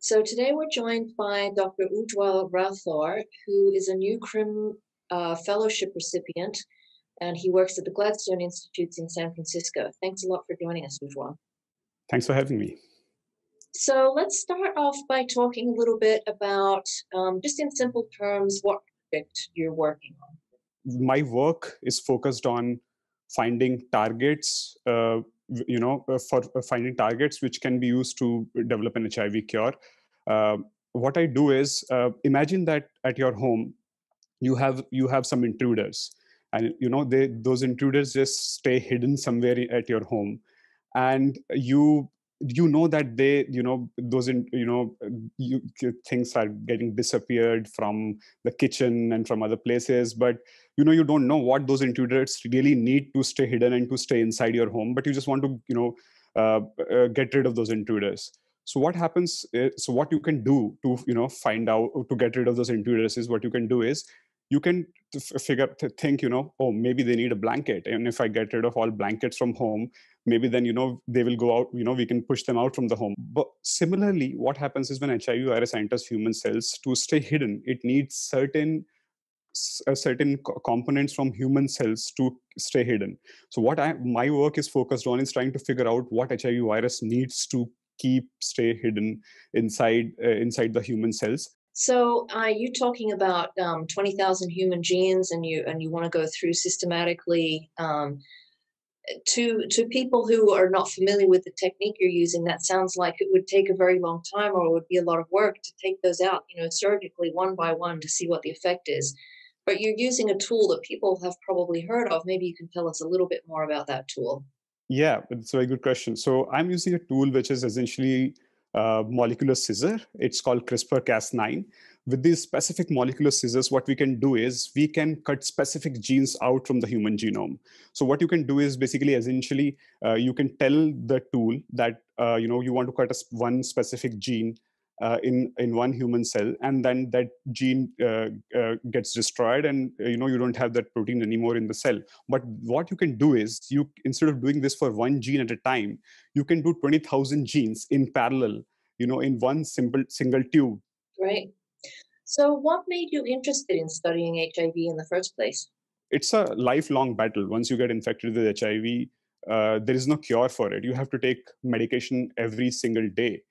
So today we're joined by Dr. Ujjwal Rathore, who is a new Krim uh, fellowship recipient, and he works at the Gladstone Institutes in San Francisco. Thanks a lot for joining us, Ujwal. Thanks for having me. So let's start off by talking a little bit about, um, just in simple terms, what project you're working on. My work is focused on finding targets uh, you know uh, for uh, finding targets which can be used to develop an hiv cure. Uh, what i do is uh, imagine that at your home you have you have some intruders. And you know they those intruders just stay hidden somewhere at your home. And you you know that they you know those in you know you, things are getting disappeared from the kitchen and from other places but you know you don't know what those intruders really need to stay hidden and to stay inside your home but you just want to you know uh, uh, get rid of those intruders. So what happens is, so what you can do to you know find out to get rid of those intruders is what you can do is you can figure think you know oh maybe they need a blanket and if i get rid of all blankets from home maybe then you know they will go out you know we can push them out from the home. But similarly what happens is when hiv virus enters human cells to stay hidden it needs certain uh, certain components from human cells to stay hidden. So what i my work is focused on is trying to figure out what hiv virus needs to keep stay hidden inside uh, inside the human cells so uh, you're talking about um, 20,000 human genes and you and you want to go through systematically um, to to people who are not familiar with the technique you're using that sounds like it would take a very long time or it would be a lot of work to take those out you know surgically one by one to see what the effect is. But you're using a tool that people have probably heard of. Maybe you can tell us a little bit more about that tool. Yeah it's a very good question. So i'm using a tool which is essentially uh, molecular scissor. It's called CRISPR-Cas9. With these specific molecular scissors, what we can do is we can cut specific genes out from the human genome. So what you can do is basically, essentially, uh, you can tell the tool that uh, you know you want to cut a, one specific gene uh, in in one human cell and then that gene uh, uh, gets destroyed and uh, you know you don't have that protein anymore in the cell but what you can do is you instead of doing this for one gene at a time you can do 20000 genes in parallel you know in one simple single tube. Right. So what made you interested in studying hiv in the first place? It's a lifelong battle. Once you get infected with hiv uh, there is no cure for it. You have to take medication every single day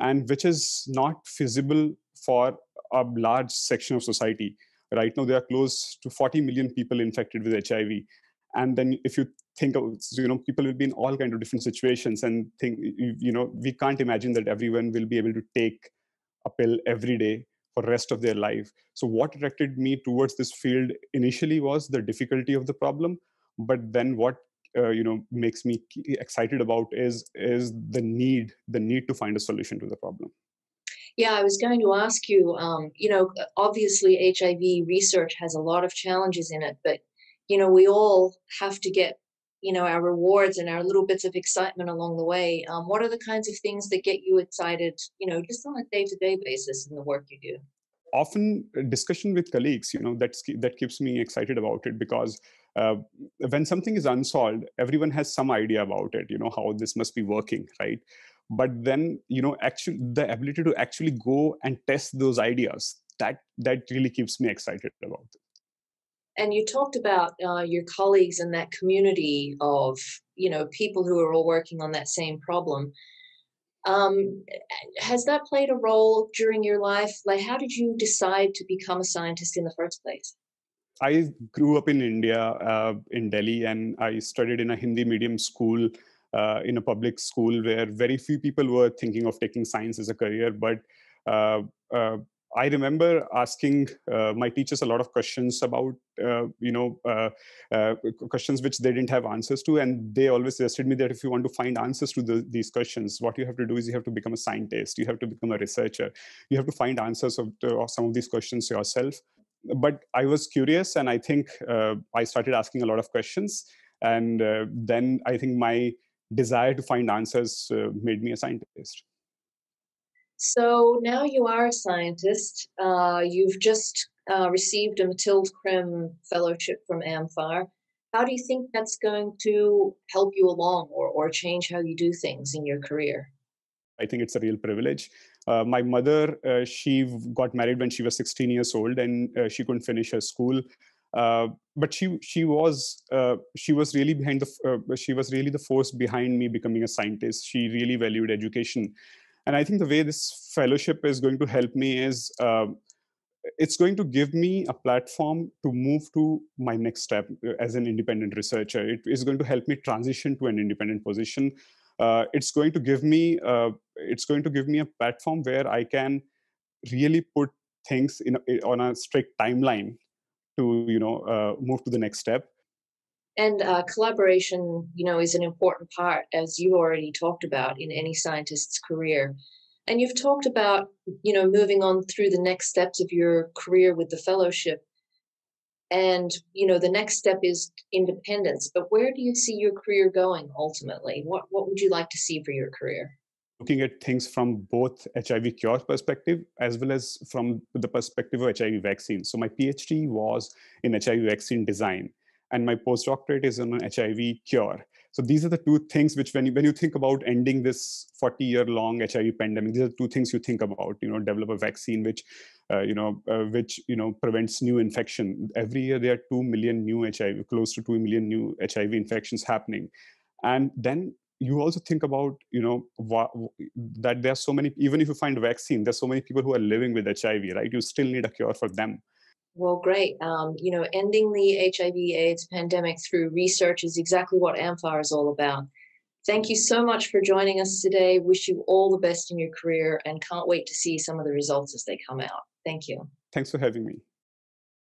and which is not feasible for a large section of society. Right now, there are close to 40 million people infected with HIV. And then if you think of, you know, people will be in all kinds of different situations and think, you know, we can't imagine that everyone will be able to take a pill every day for rest of their life. So what attracted me towards this field initially was the difficulty of the problem. But then what uh, you know makes me excited about is is the need the need to find a solution to the problem yeah i was going to ask you um, you know obviously hiv research has a lot of challenges in it but you know we all have to get you know our rewards and our little bits of excitement along the way. Um, what are the kinds of things that get you excited you know just on a day-to-day basis in the work you do? Often discussion with colleagues you know that's that keeps me excited about it because uh, when something is unsolved everyone has some idea about it you know how this must be working right? But then you know actually the ability to actually go and test those ideas that that really keeps me excited about it and you talked about uh, your colleagues in that community of you know people who are all working on that same problem um, has that played a role during your life like how did you decide to become a scientist in the first place I grew up in India, uh, in Delhi, and I studied in a Hindi medium school, uh, in a public school where very few people were thinking of taking science as a career. But uh, uh I remember asking uh, my teachers a lot of questions about, uh, you know, questions which they didn't have answers to, and they always suggested me that if you want to find answers to the, these questions, what you have to do is you have to become a scientist, you have to become a researcher, you have to find answers of, to, of some of these questions yourself but I was curious, and I think uh, I started asking a lot of questions. And uh, then I think my desire to find answers uh, made me a scientist. So now you are a scientist. Uh, you've just uh, received a Mathilde Krim Fellowship from amfAR. How do you think that's going to help you along or, or change how you do things in your career? I think it's a real privilege. Uh, my mother, uh, she got married when she was 16 years old, and uh, she couldn't finish her school. Uh, but she she was uh, she was really behind the uh, she was really the force behind me becoming a scientist. She really valued education, and I think the way this fellowship is going to help me is it's going to give me a platform to move to my next step as an independent researcher. It is going to help me transition to an independent position uh, it's going to give me uh, it's going to give me a platform where I can really put things in on a strict timeline to you know uh, move to the next step and uh, collaboration you know is an important part as you already talked about in any scientist's career. And you've talked about you know moving on through the next steps of your career with the fellowship. And you know the next step is independence but where do you see your career going ultimately? What what would you like to see for your career? Looking at things from both hiv cure perspective as well as from the perspective of hiv vaccine. So my phd was in hiv vaccine design and my postdoctorate is on hiv cure. So these are the two things which when you, when you think about ending this 40 year long hiv pandemic these are two things you think about you know develop a vaccine which uh, you know uh, which you know prevents new infection. Every year there are 2 million new hiv close to 2 million new hiv infections happening. And then you also think about you know that there are so many even if you find a vaccine there's so many people who are living with hiv right? You still need a cure for them well, great. Um, you know, ending the HIV/AIDS pandemic through research is exactly what amfAR is all about. Thank you so much for joining us today. Wish you all the best in your career and can't wait to see some of the results as they come out. Thank you. Thanks for having me.